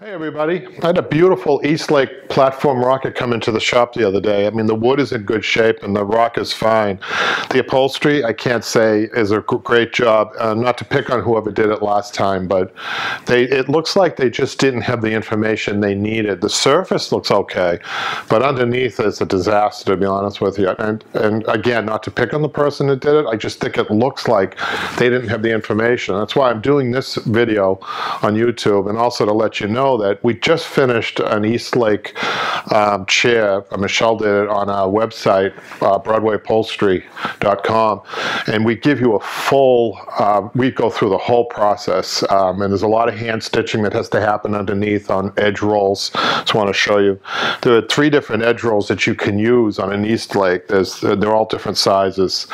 Hey everybody, I had a beautiful Eastlake platform rocker come into the shop the other day. I mean the wood is in good shape and the rock is fine. The upholstery I can't say is a great job, uh, not to pick on whoever did it last time, but they it looks like they just didn't have the information they needed. The surface looks okay, but underneath is a disaster to be honest with you. And, and again, not to pick on the person that did it, I just think it looks like they didn't have the information. That's why I'm doing this video on YouTube and also to let you know know that we just finished an Eastlake um, chair. Uh, Michelle did it on our website, uh, and we give you a full. Uh, we go through the whole process, um, and there's a lot of hand stitching that has to happen underneath on edge rolls. Just want to show you. There are three different edge rolls that you can use on an Eastlake. There's they're all different sizes,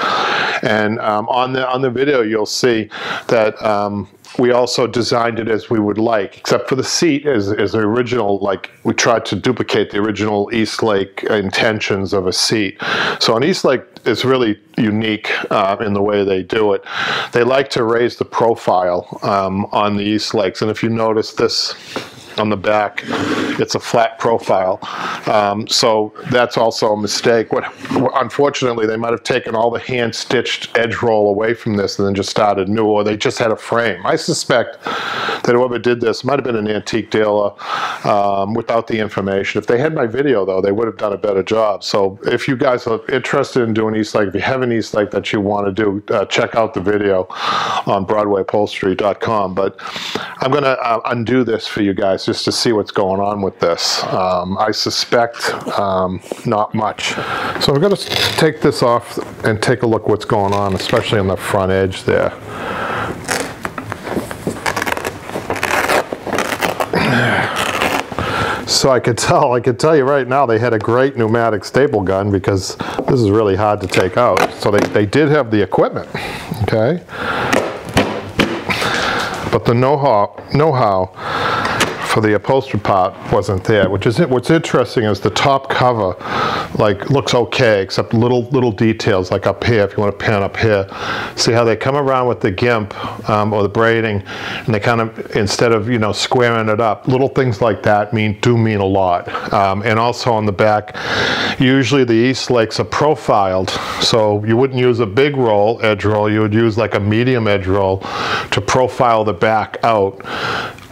and um, on the on the video you'll see that um, we also designed it as we would like, except for the seat as, is the original, like we tried to duplicate the original Eastlake intentions of a seat. So on Eastlake, it's really unique uh, in the way they do it. They like to raise the profile um, on the Eastlakes, and if you notice this on the back. It's a flat profile. Um, so that's also a mistake. What, unfortunately, they might have taken all the hand-stitched edge roll away from this and then just started new, or they just had a frame. I suspect that whoever did this might have been an antique dealer um, without the information. If they had my video, though, they would have done a better job. So if you guys are interested in doing Eastlake, if you have an Eastlake that you want to do, uh, check out the video on BroadwayUpholstery.com. But I'm going to uh, undo this for you guys just to see what's going on with this. Um, I suspect um, not much. So I'm going to take this off and take a look what's going on, especially on the front edge there. So I could tell, I could tell you right now, they had a great pneumatic staple gun because this is really hard to take out. So they, they did have the equipment, okay? But the know-how know-how for the upholstery part wasn't there, which is. What's interesting is the top cover, like looks okay, except little little details like up here. If you want to pan up here, see how they come around with the gimp um, or the braiding, and they kind of instead of you know squaring it up, little things like that mean do mean a lot. Um, and also on the back, usually the Eastlakes are profiled, so you wouldn't use a big roll edge roll. You would use like a medium edge roll to profile the back out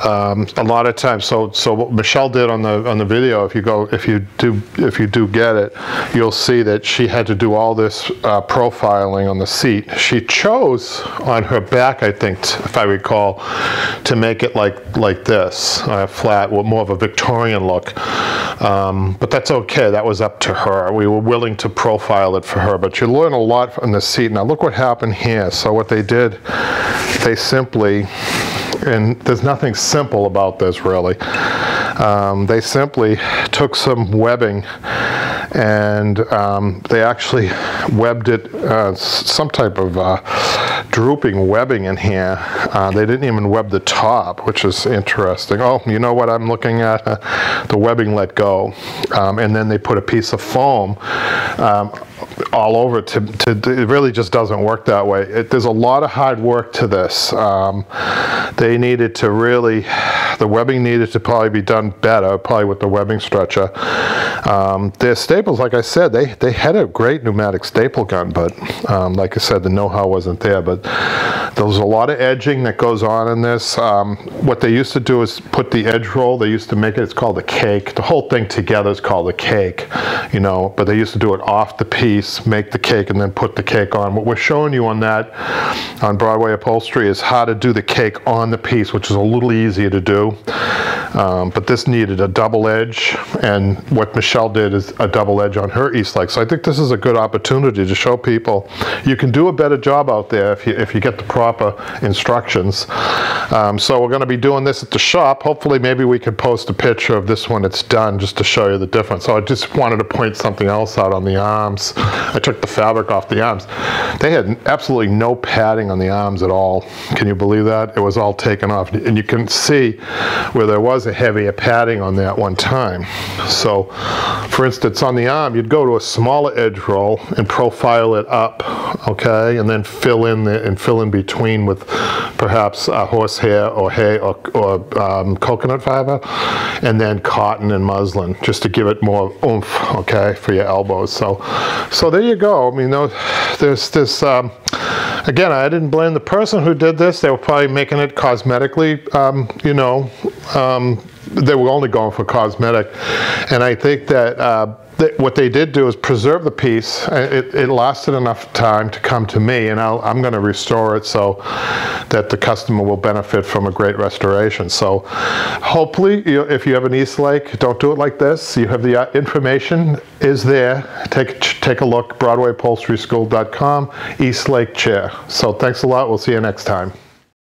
um, a lot of times. So so what Michelle did on the on the video, if you go if you do if you do get it, you'll see that she had to do all this uh, profiling on the seat. She chose on her back, I think, if I recall, to make it like like this, uh, flat, more of a Victorian look. Um, but that's okay. That was up to her. We were willing to profile it for her. But you learn a lot from the seat. Now look what happened here. So what they did, they simply and there's nothing simple about this really. Um, they simply took some webbing and um, they actually webbed it, uh, some type of uh, drooping webbing in here. Uh, they didn't even web the top, which is interesting. Oh, you know what I'm looking at? the webbing let go. Um, and then they put a piece of foam um, all over to, to, it really just doesn't work that way. It, there's a lot of hard work to this. Um, they needed to really, the webbing needed to probably be done better, probably with the webbing stretcher. Um, their staples, like I said, they, they had a great pneumatic staple gun, but um, like I said, the know-how wasn't there. But there was a lot of edging that goes on in this. Um, what they used to do is put the edge roll, they used to make it, it's called a cake. The whole thing together is called a cake, you know, but they used to do it off the piece, make the cake, and then put the cake on. What we're showing you on that, on Broadway Upholstery, is how to do the cake on the piece, which is a little easier to do. Um, but this needed a double edge, and what Michelle did is a double edge on her East Eastlake. So I think this is a good opportunity to show people you can do a better job out there if you, if you get the proper instructions. Um, so we're going to be doing this at the shop. Hopefully maybe we can post a picture of this when it's done just to show you the difference. So I just wanted to point something else out on the arms. I took the fabric off the arms. They had absolutely no padding on the arms at all. Can you believe that? It was all taken off. And you can see where there was a heavier padding on that one time. So, for instance, on the arm, you'd go to a smaller edge roll and profile it up, okay, and then fill in the, and fill in between with perhaps uh, horsehair or hay or, or um, coconut fiber, and then cotton and muslin just to give it more oomph, okay, for your elbows. So, so there you go. I mean, there's this. Um, again, I didn't blame the person who did this. They were probably making it cosmetically, um, you know. Um, they were only going for cosmetic, and I think that. Uh, what they did do is preserve the piece. It, it lasted enough time to come to me, and i am going to restore it so that the customer will benefit from a great restoration. So hopefully, you, if you have an Eastlake, don't do it like this. You have the uh, information is there. Take, take a look, BroadwayUpholsteryschool.com, Eastlake Chair. So thanks a lot. We'll see you next time.